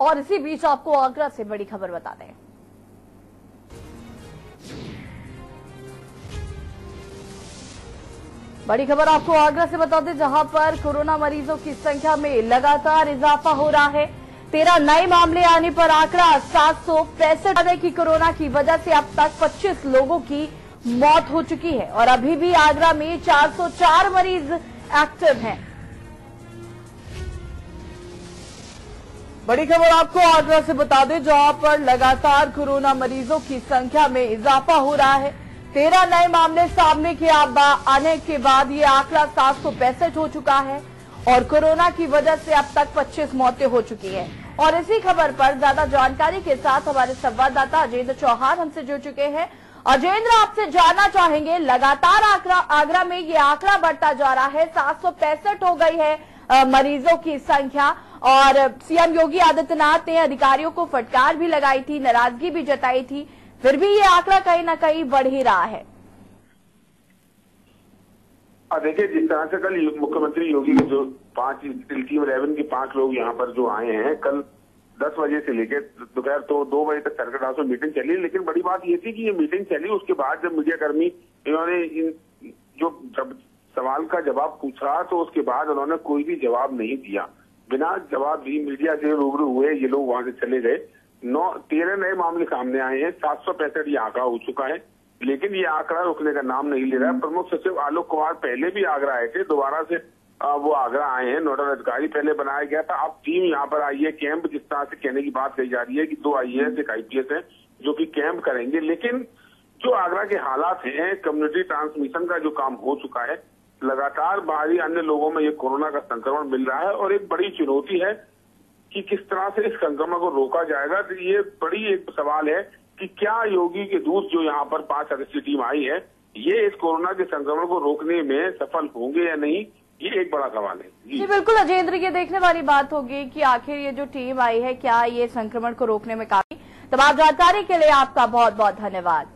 और इसी बीच आपको आगरा से बड़ी खबर बता दें। बड़ी खबर आपको आगरा से बता दें, जहाँ पर कोरोना मरीजों की संख्या में लगातार इजाफा हो रहा है। तेरह नए मामले आने पर आंकड़ा सात सौ पैंसठ की कोरोना की वजह से अब तक 25 लोगों की मौत हो चुकी है और अभी भी आगरा में 404 मरीज़ एक्टिव हैं। बड़ी खबर आपको आगरा से बता दें, जहाँ पर लगातार कोरोना मरीजों की संख्या में इजाफा हो रहा है। तेरह नए मामले सामने के आने के बाद ये आंकड़ा सात सौ पैंसठ हो चुका है और कोरोना की वजह से अब तक 25 मौतें हो चुकी हैं। और इसी खबर पर ज़्यादा जानकारी के साथ हमारे संवाददाता अजेंद्र चौहान हमसे जुड़ चुके हैं। अजेंद्र आपसे जानना चाहेंगे, लगातार आगरा में ये आंकड़ा बढ़ता जा रहा है, सात सौ पैंसठ हो गई है मरीजों की संख्या। और सीएम योगी आदित्यनाथ ने अधिकारियों को फटकार भी लगाई थी, नाराज़गी भी जताई थी, फिर भी ये आंकड़ा कहीं ना कहीं बढ़ ही रहा है। देखिए, जिस तरह से कल मुख्यमंत्री योगी के जो पाँच टीम, इलेवन के पाँच लोग यहाँ पर जो आए हैं, कल दस बजे से लेकर दोपहर तो दो बजे तक सर्किट हाउस में मीटिंग चली, लेकिन बड़ी बात ये थी कि ये मीटिंग चली, उसके बाद जब मीडिया कर्मी इन्होंने इन, जो जब सवाल का जवाब पूछा तो उसके बाद उन्होंने कोई भी जवाब नहीं दिया। बिना जवाब दी मीडिया से रूबरू हुए ये लोग वहाँ से चले गए। नौ तेरह नए मामले सामने आए हैं। सात सौ पैंसठ ये आंकड़ा हो चुका है। लेकिन ये आंकड़ा रुकने का नाम नहीं ले रहा है। प्रमुख सचिव आलोक कुमार पहले भी आगरा आए थे। दोबारा से वो आगरा आए हैं। नोडल अधिकारी पहले बनाया गया था। अब टीम यहाँ पर आई है कैंप जिस तरह से कहने की बात कही जा रही है कि दो आई एक आईपीएस है जो कि कैंप करेंगे। लेकिन जो आगरा के हालात हैं कम्युनिटी ट्रांसमिशन का जो काम हो चुका है लगातार बाहरी अन्य लोगों में ये कोरोना का संक्रमण मिल रहा है और एक बड़ी चुनौती है कि किस तरह से इस संक्रमण को रोका जाएगा। तो ये बड़ी एक सवाल है कि क्या योगी के दूत जो यहाँ पर पाँच सदस्यीय टीम आई है ये इस कोरोना के संक्रमण को रोकने में सफल होंगे या नहीं? ये एक बड़ा सवाल है। जी, जी बिल्कुल अजेंद्र ये देखने वाली बात होगी कि आखिर ये जो टीम आई है क्या ये संक्रमण को रोकने में काफ़ी तमाम जानकारी के लिए आपका बहुत बहुत धन्यवाद।